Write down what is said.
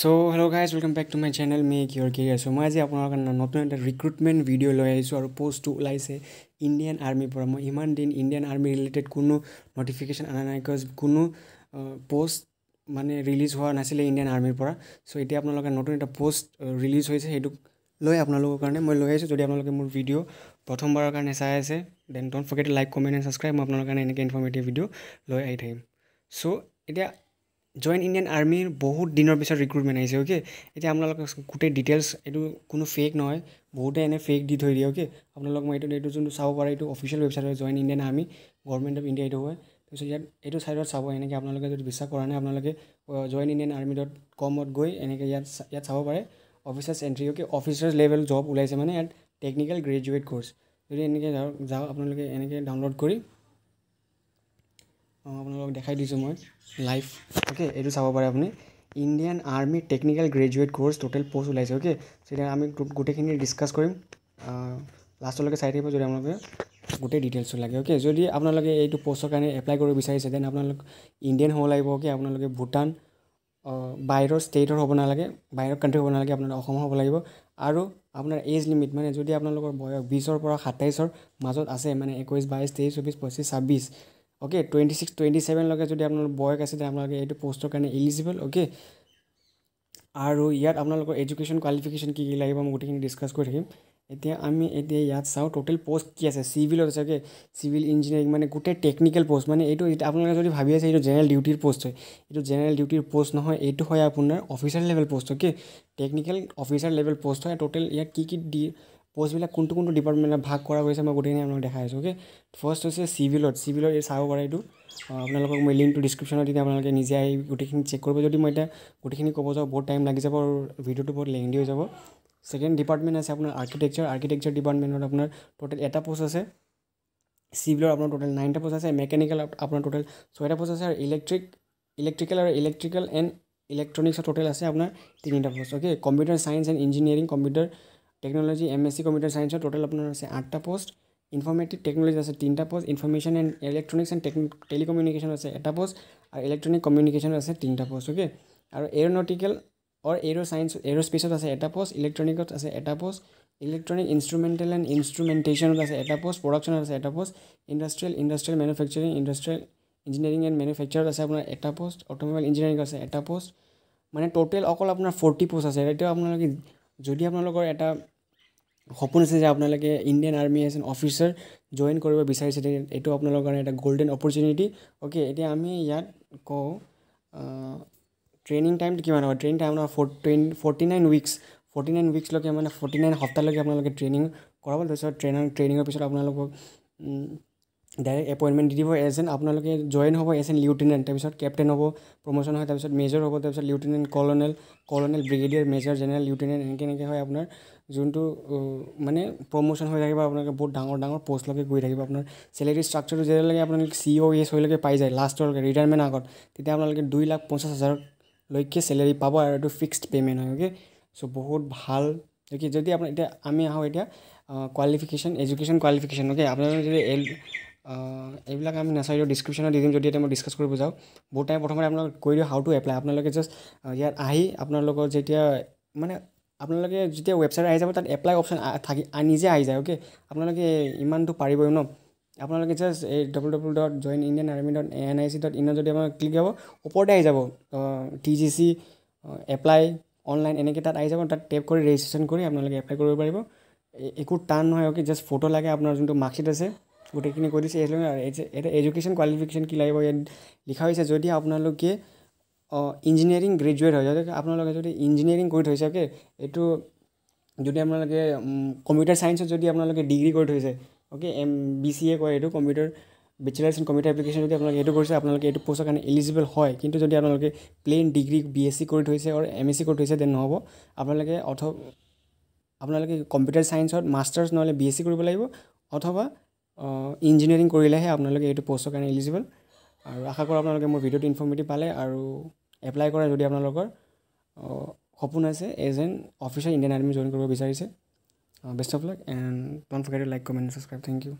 So' hello' guys welcome back to my channel make your career so' মই আজি আপোনাৰ কাৰণে নতুন এটা ৰিক্ৰুটমেণ্ট ভিডিঅ' লৈ আহিছোঁ আৰু পষ্টটো ওলাইছে ইণ্ডিয়ান আৰ্মিৰ পৰা। মই ইমান দিন ইণ্ডিয়ান আৰ্মি ৰিলেটেড কোনো নটিফিকেশ্যন অনা নাই বিকজ কোনো পষ্ট মানে ৰিলিজ হোৱা নাছিলে ইণ্ডিয়ান আৰ্মিৰ পৰা। চ' এতিয়া আপোনালোকে নতুন এটা পষ্ট ৰিলিজ হৈছে সেইটোক লৈ আপোনালোকৰ কাৰণে মই লৈ আহিছোঁ। যদি আপোনালোকে মোৰ ভিডিঅ' প্ৰথমবাৰৰ কাৰণে চাই আছে then don't forget like comment and subscribe মই আপোনালোকৰ কাৰণে এনেকৈ ইনফৰ্মেটিভ ভিডিঅ' লৈ আহি থাকিম। চ' এতিয়া জইন ইণ্ডিয়ান আৰ্মিৰ বহুত দিনৰ পিছত ৰিক্ৰুটমেণ্ট আহিছে অ'কে এতিয়া আপোনালোকে গোটেই ডিটেইলছ এইটো কোনো ফেক নহয় বহুতে এনে ফেক দি থৈ দিয়ে অ'কে আপোনালোক মই এইটো এইটো যোনটো চাব পাৰে এইটো অফিচিয়েল ৱেবছাইট হয় join Indian army government of India এইটো হয়। তাৰপিছত ইয়াত এইটো ছাইডত চাব এনেকৈ আপোনালোকে যদি বিশ্বাস কৰা নাই আপোনালোকে জইন ইণ্ডিয়ান আৰ্মি ডট কমত গৈ এনেকৈ ইয়াত ইয়াত চাব পাৰে officers entry okay officers level job ওলাইছে মানে ইয়াত টেকনিকেল গ্ৰেজুৱেট কৰ্চ যদি এনেকৈ যাওক যাওক আপোনালোকে এনেকৈ ডাউনলোড কৰি আপোনালোকক দেখাই দিছোঁ মই লাইভ অ'কে এইটো চাব পাৰে আপুনি। Indian army technical graduate course total post ওলাইছে অ'কে তেতিয়া আমি গোটেইখিনি ডিছকাছ কৰিম। লাষ্টলৈকে চাই থাকিব যদি আপোনালোকে গোটেই ডিটেইলছটো লাগে অ'কে যদি আপোনালোকে এইটো পষ্টৰ কাৰণে এপ্লাই কৰিব বিচাৰিছে দেন আপোনালোক ইণ্ডিয়ান হ'ব লাগিব অ'কে আপোনালোকে ভূটান বাহিৰৰ ষ্টেটৰ হ'ব নালাগে বাহিৰৰ কাণ্ট্ৰি হ'ব নালাগে আপোনালোকে অসমৰ হ'ব লাগিব। আৰু আপোনাৰ এজ লিমিট মানে যদি আপোনালোকৰ বয়স বিছৰ পৰা সাতাইছৰ মাজত আছে মানে একৈছ বাইছ তেইছ চৌবিছ পঁচিছ ছাব্বিছ অ'কে টুৱেণ্টি ছিক্স টুৱেণ্টি ছেভেনলৈকে যদি আপোনালোকৰ বয়স আছে তেতিয়া আপোনালোকে এইটো পষ্টৰ কাৰণে এলিজিবল অ'কে আৰু ইয়াত আপোনালোকৰ এডুকেশ্যন কোৱালিফিকেশ্যন কি কি লাগিব মই গোটেইখিনি ডিছকাছ কৰি থাকিম। এতিয়া আমি এতিয়া ইয়াত চাওঁ টোটেল পষ্ট কি আছে? চিভিলত আছে অ'কে চিভিল ইঞ্জিনিয়াৰিং মানে গোটেই টেকনিকেল পষ্ট মানে এইটো আপোনালোকে যদি ভাবি আছে এইটো জেনেৰেল ডিউটিৰ পষ্ট হয়। এইটো জেনেৰেল ডিউটিৰ পষ্ট নহয় এইটো হয় আপোনাৰ officer level post okay technical officer level post হয় টোটেল ইয়াত কি কি দি পষ্টবিলাক কোনটো কোনটো ডিপাৰ্টমেণ্টত ভাগ কৰা গৈছে মই গোটেইখিনি আপোনালোক দেখাই আছোঁ অ'কে ফাৰ্ষ্ট হৈছে চিভিলত চিভিলত এই চাব পাৰে এইটো আপোনালোকক মই লিংকটো ডিছক্ৰিপশ্যনত দিম আপোনালোকে নিজে আহি গোটেইখিনি চেক কৰিব। যদি মই এতিয়া গোটেইখিনি ক'ব যাওঁ বহুত টাইম লাগি যাব আৰু ভিডিঅ'টো বহুত লেংদি হৈ যাব। ছেকেণ্ড ডিপাৰ্টমেণ্ট আছে আপোনাৰ আৰ্কিটেকচাৰ আৰ্কিটেকচাৰ ডিপাৰ্টমেণ্টত আপোনাৰ টোটেল এটা পষ্ট আছে। চিভিলৰ আপোনাৰ টোটেল নাইনটা পষ্ট আছে। মেকানিকেল আপোনাৰ টোটেল ছয়টা পষ্ট আছে। আৰু ইলেক্ট্ৰিক ইলেক্ট্ৰিকেল আৰু ইলেক্ট্ৰিকেল এণ্ড ইলেক্ট্ৰনিক্সৰ টোটেল আছে আপোনাৰ তিনিটা post okay computer science and engineering computer technology M S C computer ছায়েন্সৰ টোটেল আপোনাৰ আছে আঠটা পষ্ট ইনফৰ্মেটিভ টেকন'লজি আছে তিনিটা post information and electronics and টেকনি telecommunication আছে এটা পষ্ট আৰু ইলেক্ট্ৰনিক কমিউনিকেশ্যন আছে তিনিটা পষ্ট অ'কে আৰু এৰ'নটিকেল অৰ এৰ' ছায়েন্স এৰ'স্পেচত আছে এটা পষ্ট ইলেক্ট্ৰনিকত আছে এটা পষ্ট ইলেক্ট্ৰনিক ইনষ্ট্ৰুমেণ্টেল এণ্ড ইনষ্ট্ৰুমেণ্টেশ্যনত আছে এটা পষ্ট প্ৰডাকশ্যনত আছে এটা post industrial industrial manufacturing industrial engineering and মেনুফেকচাৰত আছে আপোনাৰ এটা পষ্ট অট'মোবাইল ইঞ্জিনিয়াৰিং আছে এটা পষ্ট মানে টোটেল অকল আপোনাৰ ফৰ্টি পষ্ট আছে এতিয়া আপোনালোকে যদি আপোনালোকৰ এটা সপোন আছে যে আপোনালোকে Indian army as an officer join কৰিব বিচাৰিছে এইটো আপোনালোকৰ কাৰণে এটা গল্ডেন অপৰচুনিটি অ'কে এতিয়া আমি ইয়াত কওঁ ট্ৰেইনিং টাইমটো কিমান হ'ব? ট্ৰেইনিং টাইম আপোনাৰ for টুৱেন forty nine weeks forty nine উইকছলৈকে মানে ফৰ্টি নাইন সপ্তাহলৈকে আপোনালোকে ট্ৰেইনিং কৰাব। তাৰপিছত ট্ৰেইনাৰ ট্ৰেইনিঙৰ পিছত আপোনালোকক ডাইৰেক্ট এপইণ্টমেণ্ট দি দিব এজ এন আপোনালোকে জইন হ'ব এজ এন লিউটেনেণ্ট তাৰপিছত কেপ্টেইন হ'ব প্ৰমোশ্যন হয় তাৰপিছত মেজৰ হ'ব তাৰপিছত lieutenant colonel colonel brigadier major general lieutenant এনেকৈ এনেকৈ হয় আপোনাৰ যোনটো মানে প্ৰমোশ্যন হৈ থাকিব আপোনালোকে বহুত ডাঙৰ ডাঙৰ পষ্টলৈকে গৈ থাকিব আপোনাৰ। চেলেৰী ষ্ট্ৰাকচাৰটো যেতিয়ালৈকে আপোনালোকে চি অ' এছ হৈলৈকে পাই যায় লাষ্টলৈকে ৰিটায়াৰমেণ্ট আগত তেতিয়া আপোনালোকে দুই লাখ পঞ্চাছ হাজাৰলৈকে চেলেৰী পাব আৰু এইটো ফিক্সড পে'মেণ্ট হয় অ'কে চ' বহুত ভাল অ'কে যদি আপোনাৰ এতিয়া আমি আহোঁ এতিয়া কোৱালিফিকেশ্যন এডুকেশ্যন কোৱালিফিকেশ্যন অ'কে আপোনালোকে যদি এল এইবিলাক আমি দিওঁ ডিছক্ৰিপশ্যনত দি দিম যদি এতিয়া মই ডিছকাছ কৰিব যাওঁ। বহুত টাইম প্ৰথমতে আপোনালোকে কৈ দিওঁ হাউ টু এপ্লাই আপোনালোকে জাষ্ট ইয়াত আহি আপোনালোকৰ যেতিয়া মানে আপোনালোকে যেতিয়া ৱেবছাইট আহি যাব তাত এপ্লাই অপশ্যন থাকি নিজে আহি যায় অ'কে আপোনালোকে ইমানটো পাৰিবই ন? আপোনালোকে জাষ্ট এই double double dot join Indian army dot N I C dot ইনত যদি আপোনালোকে ক্লিক কৰিব ওপৰতে আহি যাব T G C apply online এনেকৈ তাত আহি যাব তাত টেপ কৰি ৰেজিষ্ট্ৰেশ্যন কৰি আপোনালোকে এপ্লাই কৰিব পাৰিব। একো টান নহয় অ'কে জাষ্ট ফটো লাগে আপোনাৰ যোনটো মাৰ্কশ্বিট আছে গোটেইখিনি কৈ দিছে এতিয়া এডুকেশ্যন কোৱালিফিকেশ্যন কি লাগিব ইয়াত লিখা হৈছে যদি আপোনালোকে ইঞ্জিনিয়াৰিং গ্ৰেজুৱেট হয় আপোনালোকে যদি ইঞ্জিনিয়াৰিং কৰি থৈছে অ'কে এইটো যদি আপোনালোকে কম্পিউটাৰ ছায়েন্সত যদি আপোনালোকে ডিগ্ৰী কৰি থৈছে okay M B C A কয় এইটো computer bachelors in computer application যদি আপোনালোকে এইটো কৰিছে আপোনালোকে এইটো পষ্টৰ কাৰণে এলিজিবল হয়। কিন্তু যদি আপোনালোকে plain degree B S C কৰি থৈছে আৰু এম এছ চি কৰি থৈছে দেন নহ'ব। আপোনালোকে অথ আপোনালোকে কম্পিউটাৰ ছায়েন্সত মাষ্টাৰ্ছ নহ'লে বি এছ চি কৰিব লাগিব অথবা ইঞ্জিনিয়াৰিং কৰিলেহে আপোনালোকে এইটো পষ্টৰ কাৰণে এলিজিবল আৰু আশা কৰোঁ আপোনালোকে মোৰ ভিডিঅ'টো ইনফৰ্মেটিভ পালে আৰু এপ্লাই কৰে যদি আপোনালোকৰ সপোন আছে as an officer Indian army join কৰিব বিচাৰিছে। Best of luck and don't forget like comment subscribe thank you